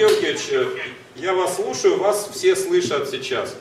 Георгиевич, я вас слушаю, вас все слышат сейчас.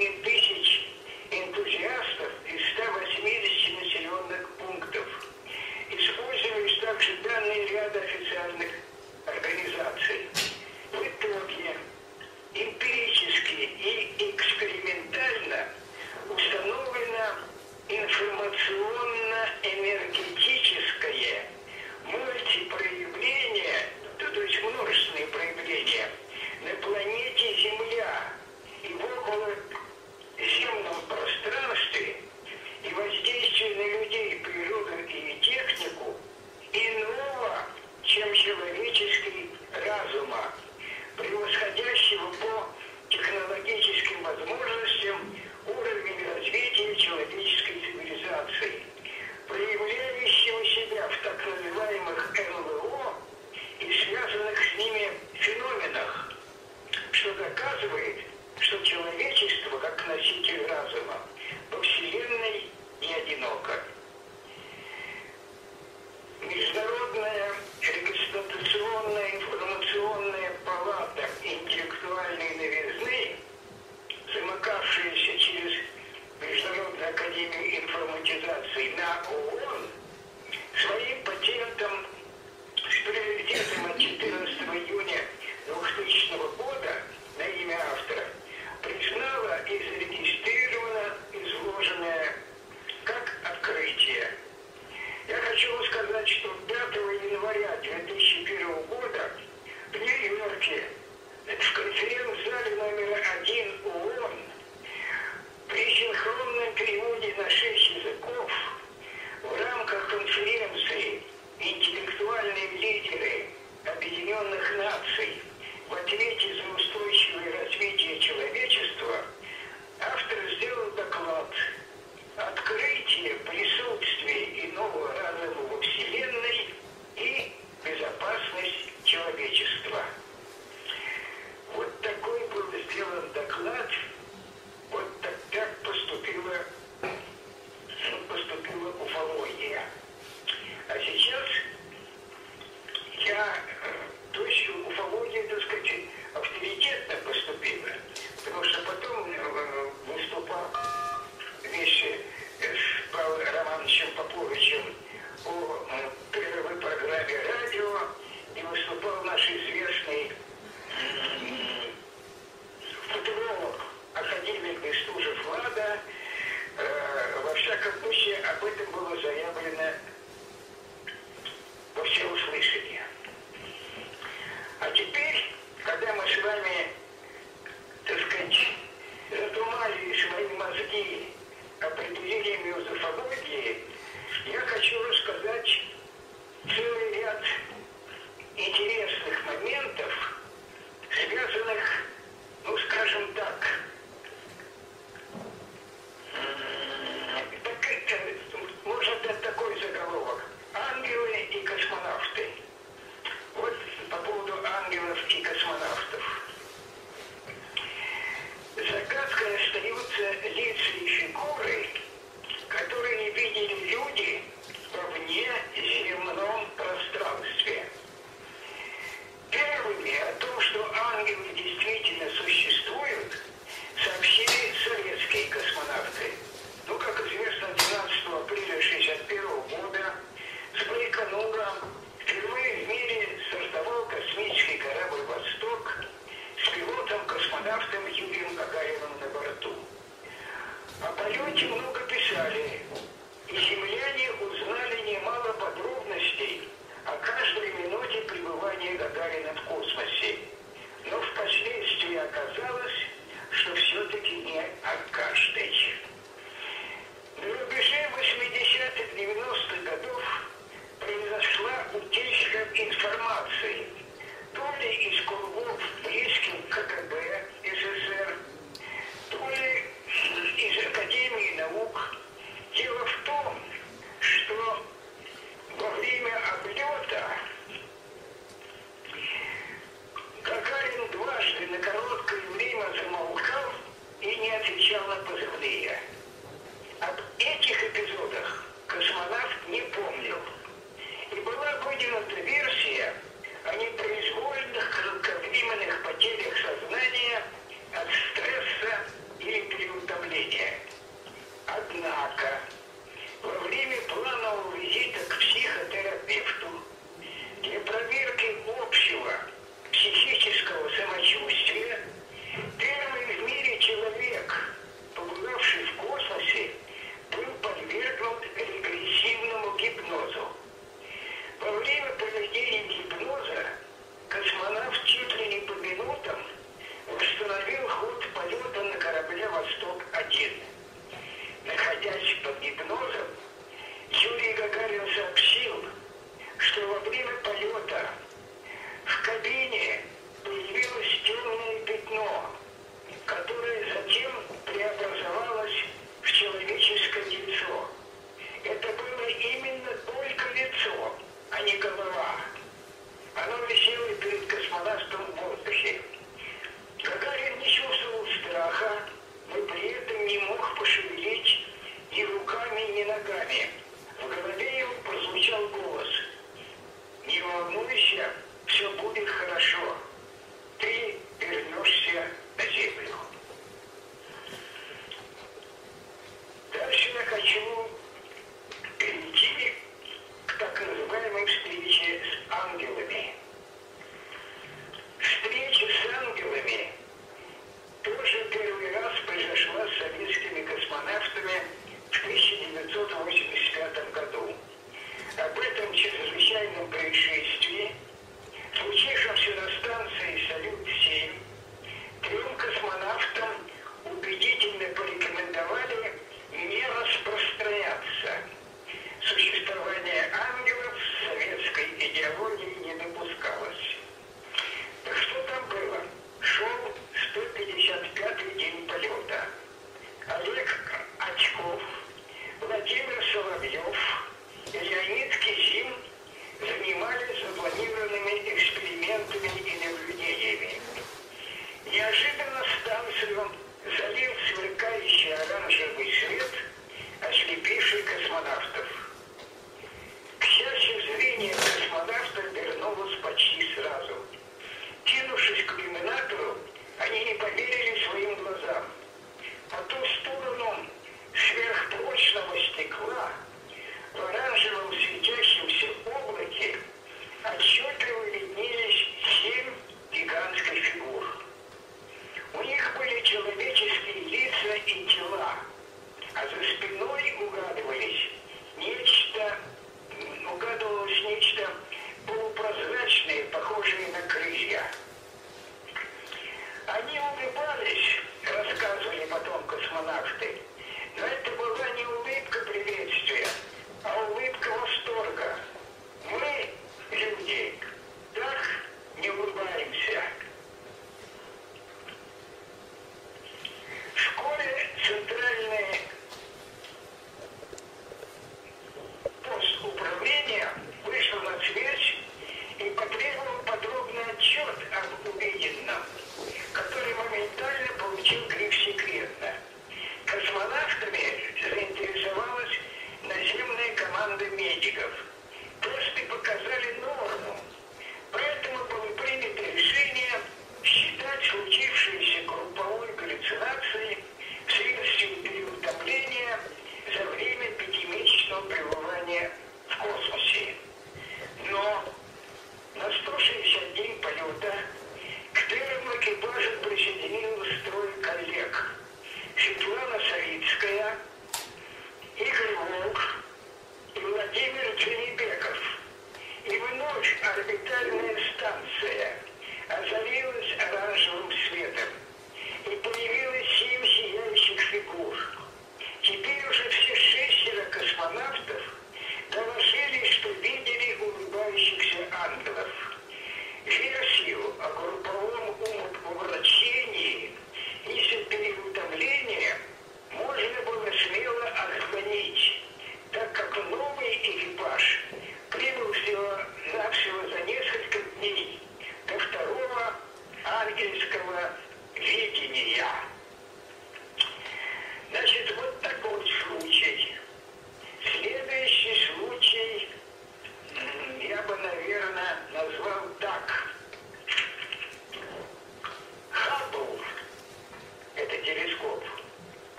С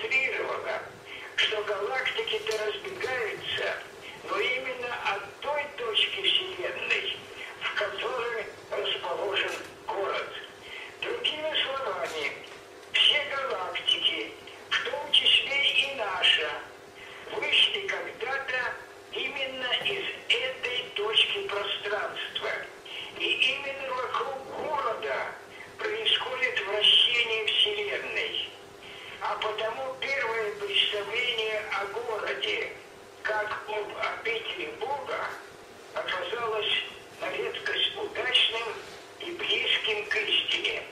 продемонстрировало, что галактики-то разбегаются, но именно от той точки Вселенной, в которой расположен город. Другими словами, все галактики, в том числе и наша, вышли когда-то именно из этой точки пространства. И именно вокруг города происходит вращение Вселенной. А потому первое представление о городе, как об обители Бога, оказалось на редкость удачным и близким к истине.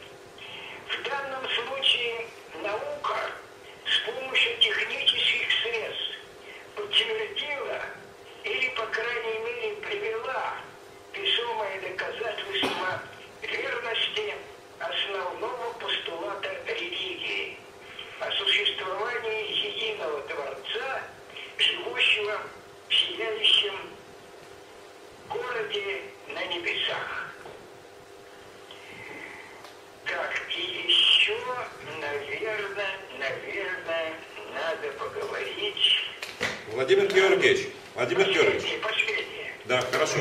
В данном случае наука с помощью технических средств подтвердила или, по крайней мере, привела весомое доказательство верности основного постулата религии о существовании единого Творца, живущего в сияющем городе на небесах. Так, и еще, наверное, наверное, надо поговорить. Владимир Георгиевич, Владимир Георгиевич, да, хорошо.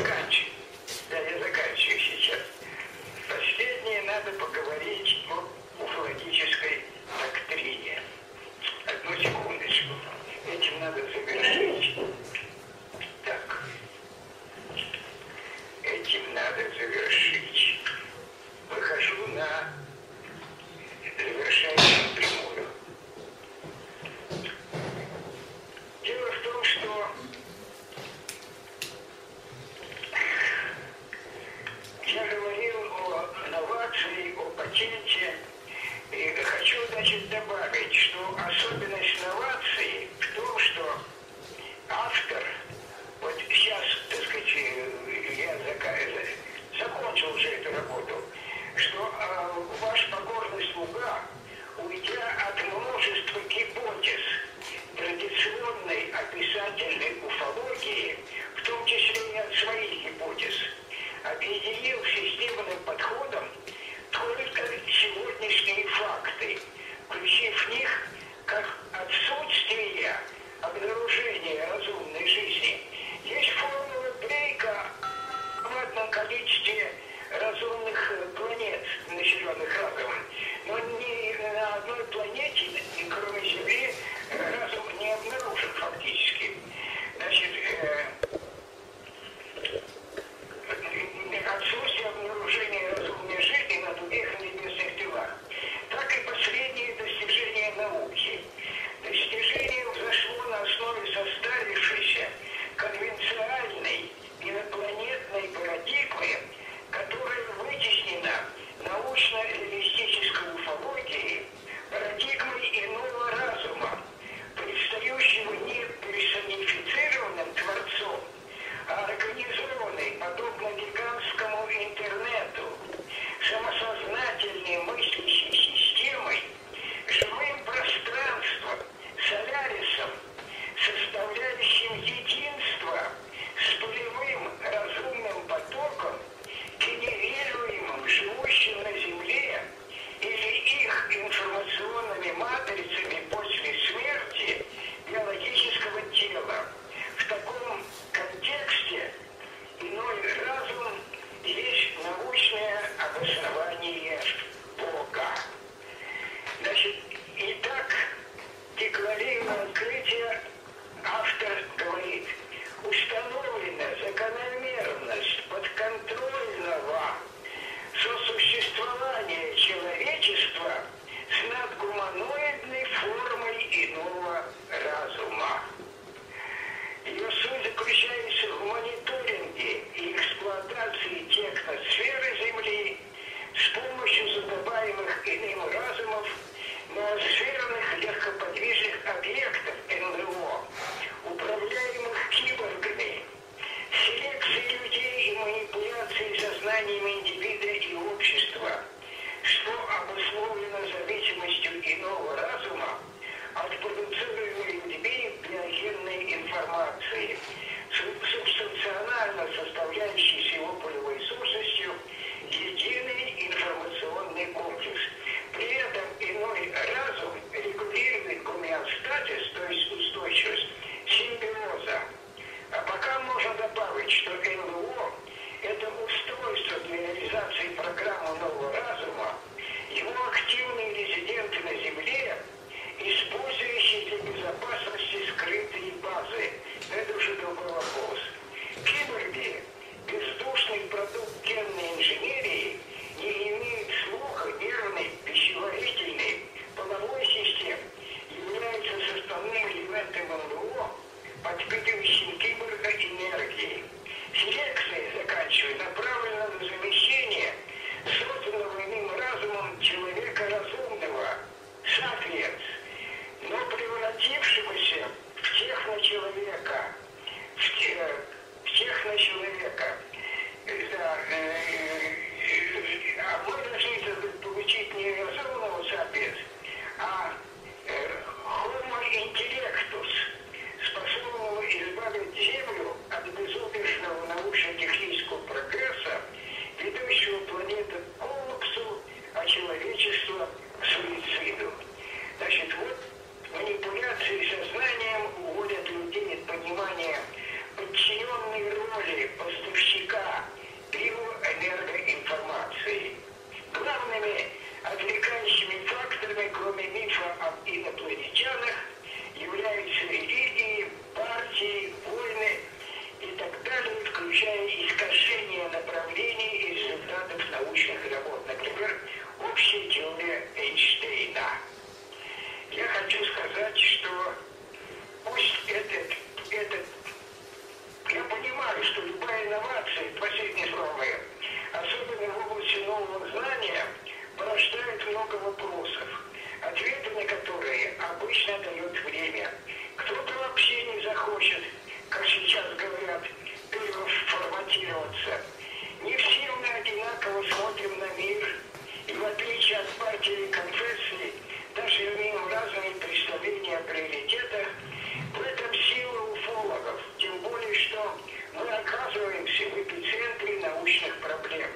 готовимся в эпицентре научных проблем.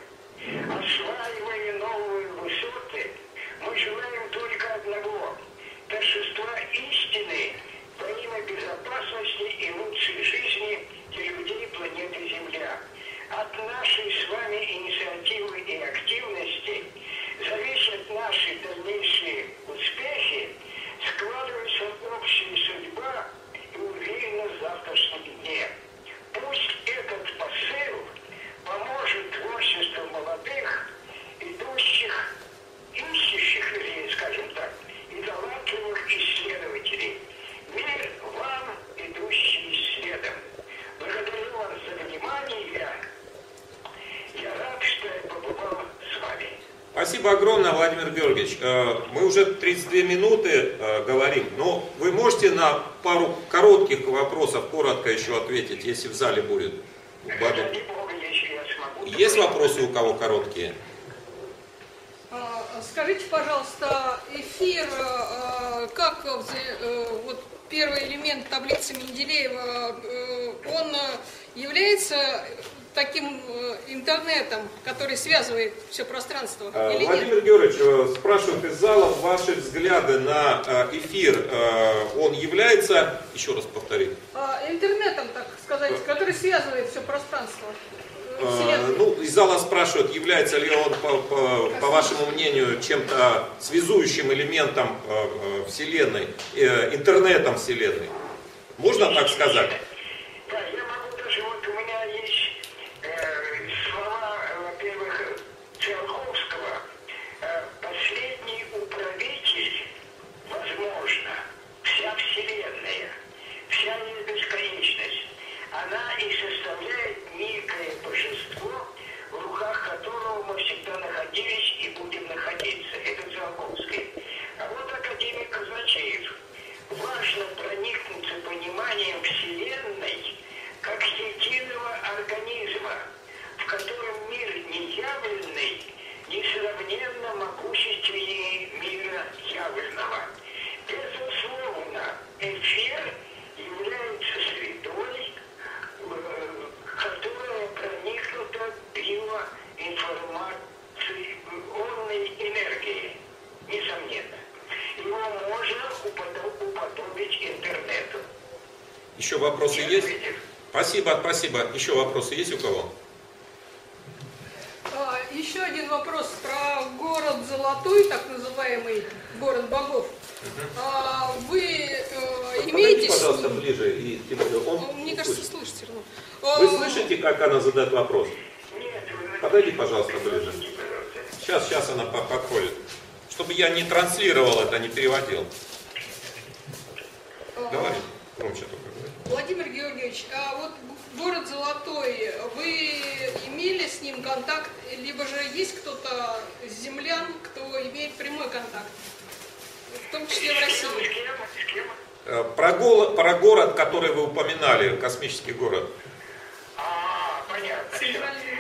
Осваивая новые высоты, мы желаем только одного – торжества истины во имя безопасности и лучшей жизни людей планеты Земля. От нашей с вами инициативы и активности зависят наши дальнейшие успехи, складывается общая судьба и уверенность завтрашнего Спасибо огромное, Владимир Георгиевич. Э, мы уже 32 минуты э, говорим, но вы можете на пару коротких вопросов коротко еще ответить, если в зале будет. Есть вопросы у кого короткие? А, скажите, пожалуйста, эфир, э, как вот первый элемент таблицы Менделеева, он является таким э, интернетом, который связывает все пространство? Э, или Владимир нет? Георгиевич, э, спрашивают из зала ваши взгляды на эфир. Он является, еще раз повторить? А, интернетом, так сказать, который связывает все пространство. Ну, из зала спрашивают, является ли он, по, по, по вашему мнению, чем-то связующим элементом Вселенной, интернетом Вселенной. Можно так сказать? сознанием Вселенной как единого организма, в котором мир неявленный несравненно могущественнее мира явленного. Безусловно, эфир – вопросы есть? Спасибо, спасибо. Еще вопросы есть у кого? А, Еще один вопрос про город Золотой, так называемый город богов. А, Вы э, имеете... Подойди, пожалуйста, ближе. И, он Ну, Мне кажется, слышите. равно. Вы А, слышите, как она задает вопрос? Подойди, пожалуйста, ближе. Сейчас, сейчас она по- подходит. Чтобы я не транслировал это, не переводил. Говори. Громче только. Владимир Георгиевич, а вот город Золотой, вы имели с ним контакт, либо же есть кто-то из землян, кто имеет прямой контакт? В том числе в? России. Э, Про, гол- про город, который вы упоминали, космический город. А, понятно. Центральный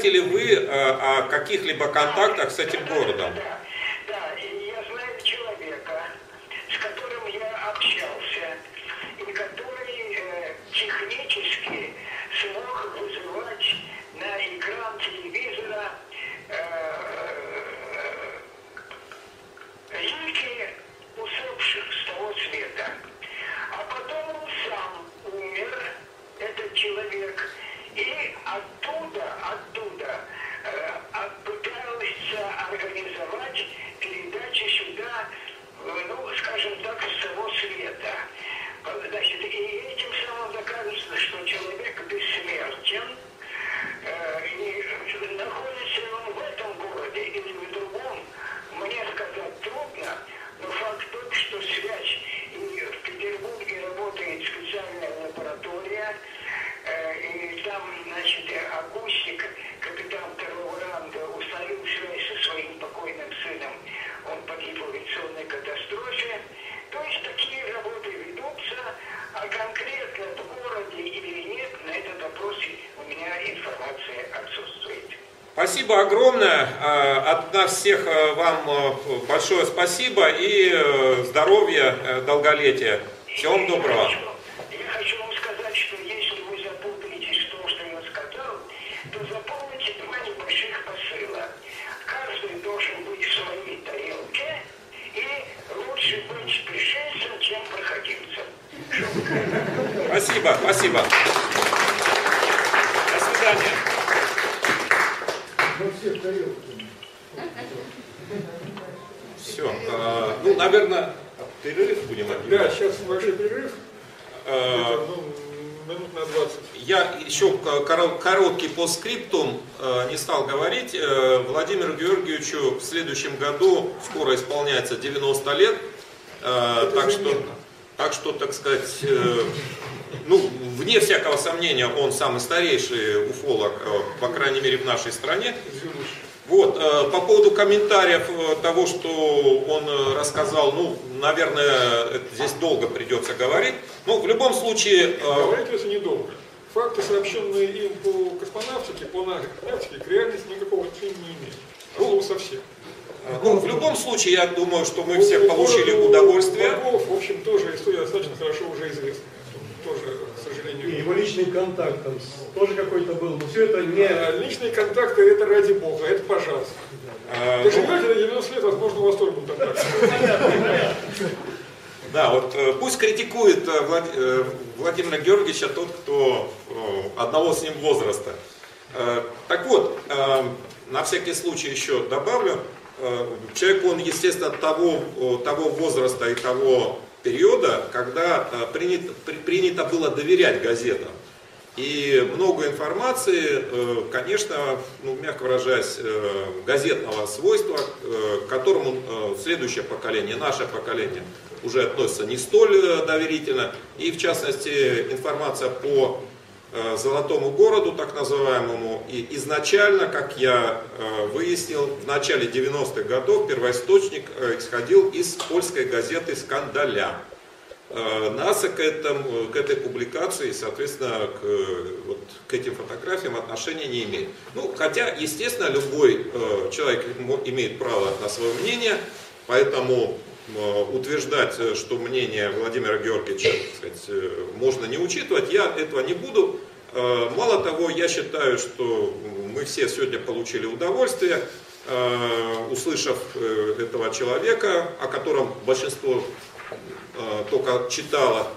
Знаете ли вы э, о каких-либо контактах с этим городом? Огромное. Э, От нас всех э, вам э, большое спасибо и здоровья, долголетия. Всего вам доброго. хочу- Я хочу вам сказать, что если вы запутаетесь в том, что я сказал, то запомните два небольших посыла. Каждый должен быть в своей тарелке, и лучше быть пришельцем, чем проходимцем. Спасибо, спасибо. До свидания. Во всех тарелках. Все. Ну, наверное, перерыв будем Да, объявлять. сейчас небольшой перерыв. Это, ну, минут на 20. Я еще короткий по скриптум э, не стал говорить. Э, Владимиру Георгиевичу в следующем году скоро исполняется 90 лет. Э, Это Так что, так что, так сказать, э, ну, вне всякого сомнения, он самый старейший уфолог, э, по крайней мере, в нашей стране. Вот, э, по поводу комментариев э, того, что он рассказал, ну, наверное, это здесь долго придется говорить. Ну, в любом случае, Говорить если недолго. Факты, сообщенные им по космонавтике, по нашей космонавтике, к реальности никакого отношения не имеют. От слова совсем. ну, в любом случае, я думаю, что мы все По получили удовольствие. Богов, в общем, тоже история достаточно хорошо уже известна. Тоже, к И сожалению. его личный контакт там тоже какой-то был, но все это не... А Личные контакты это ради Бога, это пожалуйста. Вы ну, живете на 90 лет, возможно, у вас тоже будут контакты. Да, вот э, пусть критикует э, Влад- э, Владимира Георгиевича тот, кто одного с ним возраста. Так вот, на всякий случай еще добавлю, человек, он, естественно, того, того возраста и того периода, когда э, принято, при- принято было доверять газетам. И много информации, конечно, ну, мягко выражаясь, газетного свойства, к которому следующее поколение, наше поколение, уже относится не столь доверительно. И в частности, информация по Э, Золотому городу, так называемому. И изначально, как я э, выяснил, в начале 90-х годов первоисточник э, исходил из польской газеты «Скандаля». НАСА к, этому, к этой публикации, соответственно, к, вот, к этим фотографиям отношения не имеет. Ну, хотя, естественно, любой человек имеет право на свое мнение, поэтому утверждать, что мнение Владимира Георгиевича сказать, можно не учитывать, я этого не буду. Э, мало того, я считаю, что мы все сегодня получили удовольствие, э, услышав э, этого человека, о котором большинство только читало